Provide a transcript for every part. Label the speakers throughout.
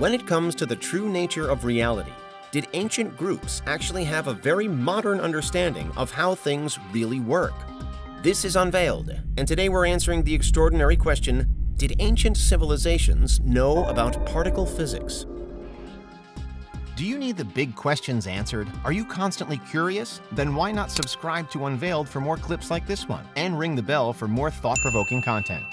Speaker 1: When it comes to the true nature of reality, did ancient groups actually have a very modern understanding of how things really work? This is Unveiled, and today we're answering the extraordinary question Did ancient civilizations know about particle physics?
Speaker 2: Do you need the big questions answered? Are you constantly curious? Then why not subscribe to Unveiled for more clips like this one and ring the bell for more thought provoking content?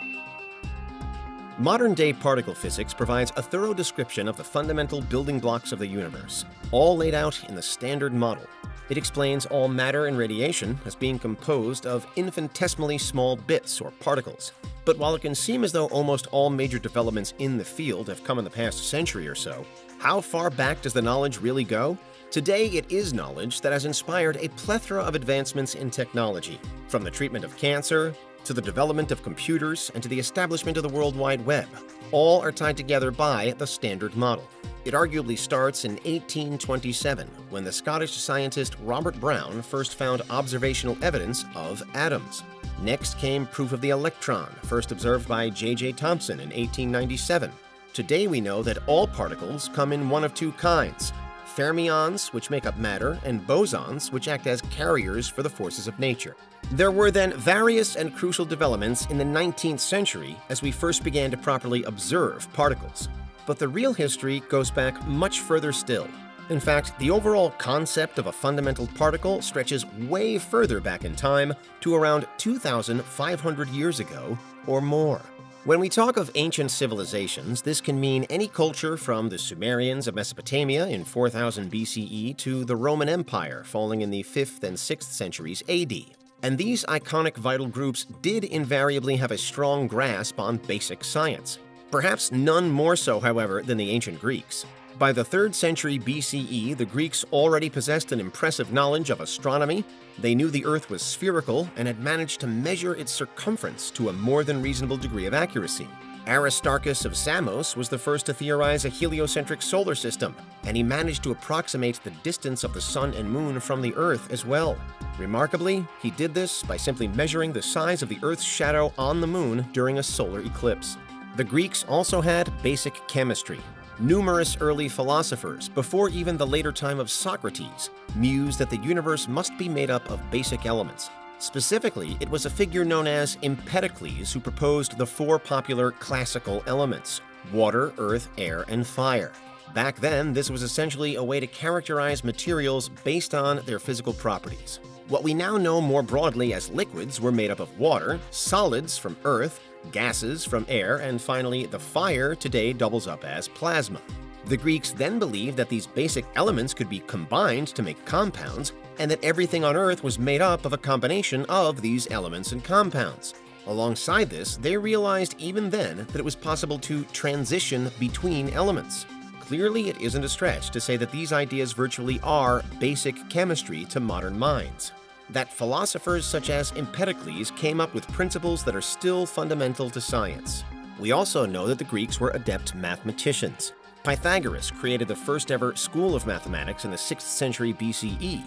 Speaker 1: Modern day particle physics provides a thorough description of the fundamental building blocks of the universe, all laid out in the Standard Model. It explains all matter and radiation as being composed of infinitesimally small bits or particles. But while it can seem as though almost all major developments in the field have come in the past century or so, how far back does the knowledge really go? Today, it is knowledge that has inspired a plethora of advancements in technology, from the treatment of cancer to the development of computers and to the establishment of the World Wide Web. All are tied together by the Standard Model. It arguably starts in 1827 when the Scottish scientist Robert Brown first found observational evidence of atoms. Next came proof of the electron, first observed by J.J. Thomson in 1897. Today we know that all particles come in one of two kinds fermions, which make up matter, and bosons, which act as carriers for the forces of nature. There were then various and crucial developments in the 19th century as we first began to properly observe particles. But the real history goes back much further still. In fact, the overall concept of a fundamental particle stretches way further back in time to around 2,500 years ago or more. When we talk of ancient civilizations, this can mean any culture from the Sumerians of Mesopotamia in 4000 BCE to the Roman Empire falling in the 5th and 6th centuries AD. And these iconic vital groups did invariably have a strong grasp on basic science. Perhaps none more so, however, than the ancient Greeks. By the 3rd century BCE, the Greeks already possessed an impressive knowledge of astronomy. They knew the Earth was spherical and had managed to measure its circumference to a more than reasonable degree of accuracy. Aristarchus of Samos was the first to theorize a heliocentric solar system, and he managed to approximate the distance of the Sun and Moon from the Earth as well. Remarkably, he did this by simply measuring the size of the Earth's shadow on the Moon during a solar eclipse. The Greeks also had basic chemistry, Numerous early philosophers, before even the later time of Socrates, mused that the universe must be made up of basic elements. Specifically, it was a figure known as Empedocles who proposed the four popular classical elements water, earth, air, and fire. Back then, this was essentially a way to characterize materials based on their physical properties. What we now know more broadly as liquids were made up of water, solids from earth, gases from air, and finally, the fire today doubles up as plasma. The Greeks then believed that these basic elements could be combined to make compounds, and that everything on Earth was made up of a combination of these elements and compounds. Alongside this, they realized even then that it was possible to transition between elements. Clearly, it isn't a stretch to say that these ideas virtually are basic chemistry to modern minds that philosophers such as Empedocles came up with principles that are still fundamental to science. We also know that the Greeks were adept mathematicians. Pythagoras created the first ever school of mathematics in the 6th century BCE,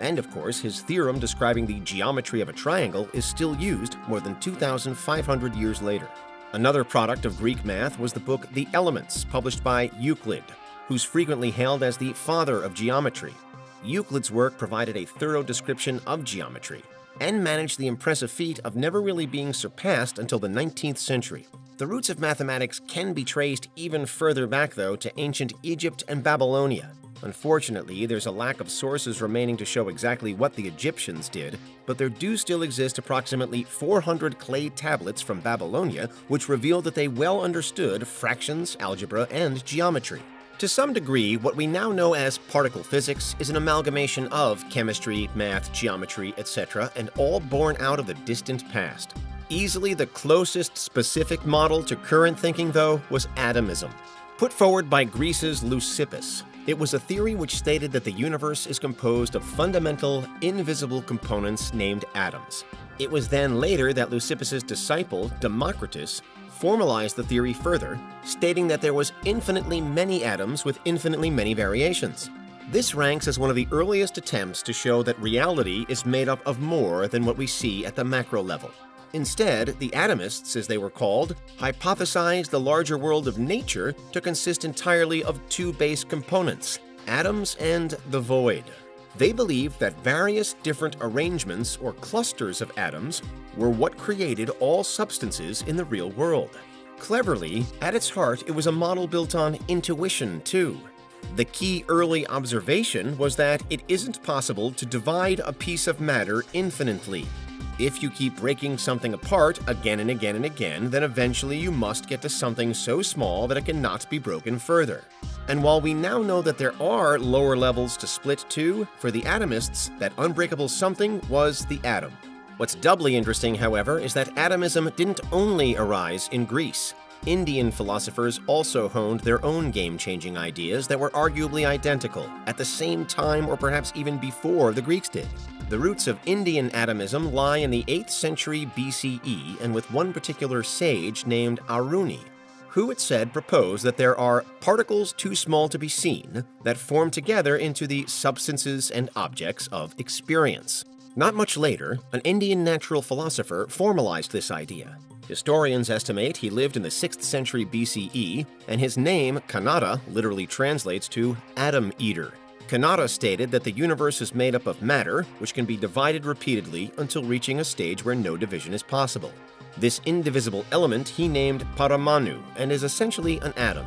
Speaker 1: and of course, his theorem describing the geometry of a triangle is still used more than 2,500 years later. Another product of Greek math was the book The Elements, published by Euclid, who's frequently hailed as the father of geometry. Euclid's work provided a thorough description of geometry and managed the impressive feat of never really being surpassed until the 19th century. The roots of mathematics can be traced even further back, though, to ancient Egypt and Babylonia. Unfortunately, there's a lack of sources remaining to show exactly what the Egyptians did, but there do still exist approximately 400 clay tablets from Babylonia which reveal that they well understood fractions, algebra, and geometry. To some degree, what we now know as particle physics is an amalgamation of chemistry, math, geometry, etc., and all born out of the distant past. Easily the closest specific model to current thinking, though, was atomism. Put forward by Greece's Leucippus, it was a theory which stated that the universe is composed of fundamental, invisible components named atoms. It was then later that Leucippus's disciple, Democritus, formalized the theory further, stating that there was infinitely many atoms with infinitely many variations. This ranks as one of the earliest attempts to show that reality is made up of more than what we see at the macro level. Instead, the atomists, as they were called, hypothesized the larger world of nature to consist entirely of two base components atoms and the void. They believed that various different arrangements or clusters of atoms were what created all substances in the real world. Cleverly, at its heart, it was a model built on intuition, too. The key early observation was that it isn't possible to divide a piece of matter infinitely. If you keep breaking something apart again and again and again, then eventually you must get to something so small that it cannot be broken further. And while we now know that there are lower levels to split to, for the atomists, that unbreakable something was the atom. What's doubly interesting, however, is that atomism didn't only arise in Greece. Indian philosophers also honed their own game changing ideas that were arguably identical, at the same time or perhaps even before the Greeks did. The roots of Indian atomism lie in the 8th century BCE and with one particular sage named Aruni, who it said proposed that there are particles too small to be seen that form together into the substances and objects of experience. Not much later, an Indian natural philosopher formalized this idea. Historians estimate he lived in the 6th century BCE, and his name, Kanada, literally translates to atom eater. Kanada stated that the universe is made up of matter, which can be divided repeatedly until reaching a stage where no division is possible. This indivisible element he named Paramanu and is essentially an atom.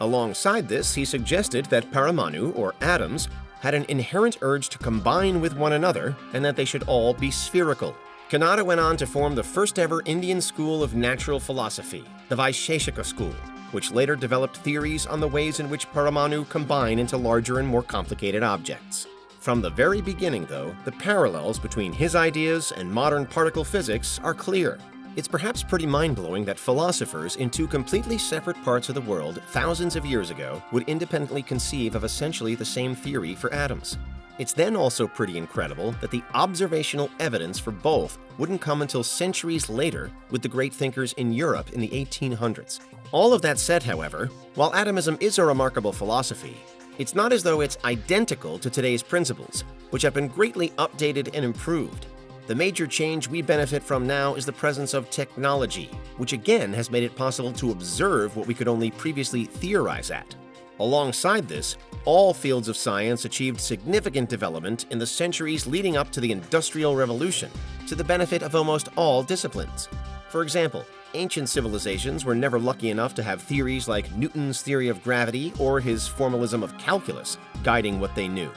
Speaker 1: Alongside this, he suggested that Paramanu, or atoms, had an inherent urge to combine with one another and that they should all be spherical. Kanada went on to form the first ever Indian school of natural philosophy, the Vaisheshika school, which later developed theories on the ways in which Paramanu combine into larger and more complicated objects. From the very beginning, though, the parallels between his ideas and modern particle physics are clear. It's perhaps pretty mind blowing that philosophers in two completely separate parts of the world thousands of years ago would independently conceive of essentially the same theory for atoms. It's then also pretty incredible that the observational evidence for both wouldn't come until centuries later with the great thinkers in Europe in the 1800s. All of that said, however, while atomism is a remarkable philosophy, it's not as though it's identical to today's principles, which have been greatly updated and improved. The major change we benefit from now is the presence of technology, which again has made it possible to observe what we could only previously theorize at. Alongside this, all fields of science achieved significant development in the centuries leading up to the Industrial Revolution, to the benefit of almost all disciplines. For example, ancient civilizations were never lucky enough to have theories like Newton's theory of gravity or his formalism of calculus guiding what they knew.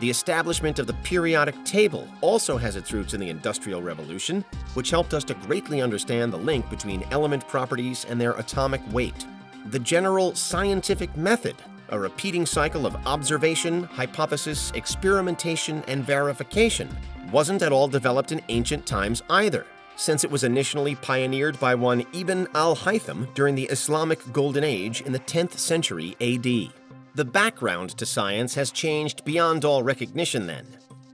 Speaker 1: The establishment of the periodic table also has its roots in the Industrial Revolution, which helped us to greatly understand the link between element properties and their atomic weight. The general scientific method, a repeating cycle of observation, hypothesis, experimentation, and verification, wasn't at all developed in ancient times either, since it was initially pioneered by one Ibn al-Haytham during the Islamic Golden Age in the 10th century AD. The background to science has changed beyond all recognition then,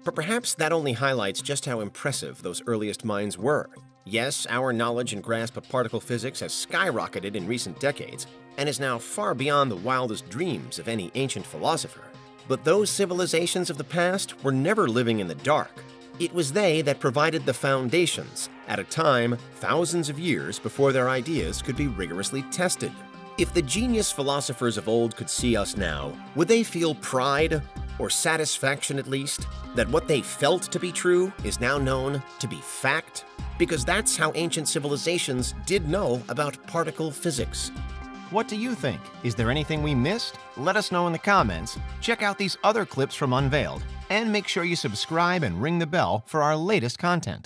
Speaker 1: but perhaps that only highlights just how impressive those earliest minds were. Yes, our knowledge and grasp of particle physics has skyrocketed in recent decades and is now far beyond the wildest dreams of any ancient philosopher. But those civilizations of the past were never living in the dark. It was they that provided the foundations at a time thousands of years before their ideas could be rigorously tested. If the genius philosophers of old could see us now, would they feel pride, or satisfaction at least, that what they felt to be true is now known to be fact? Because that's how ancient civilizations did know about particle physics.
Speaker 2: What do you think? Is there anything we missed? Let us know in the comments. Check out these other clips from Unveiled, and make sure you subscribe and ring the bell for our latest content.